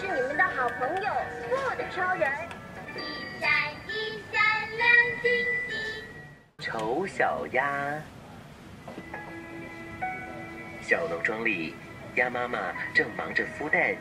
是你们的好朋友，我的超人。一闪一闪亮晶晶，丑小鸭。小农庄里，鸭妈妈正忙着孵蛋。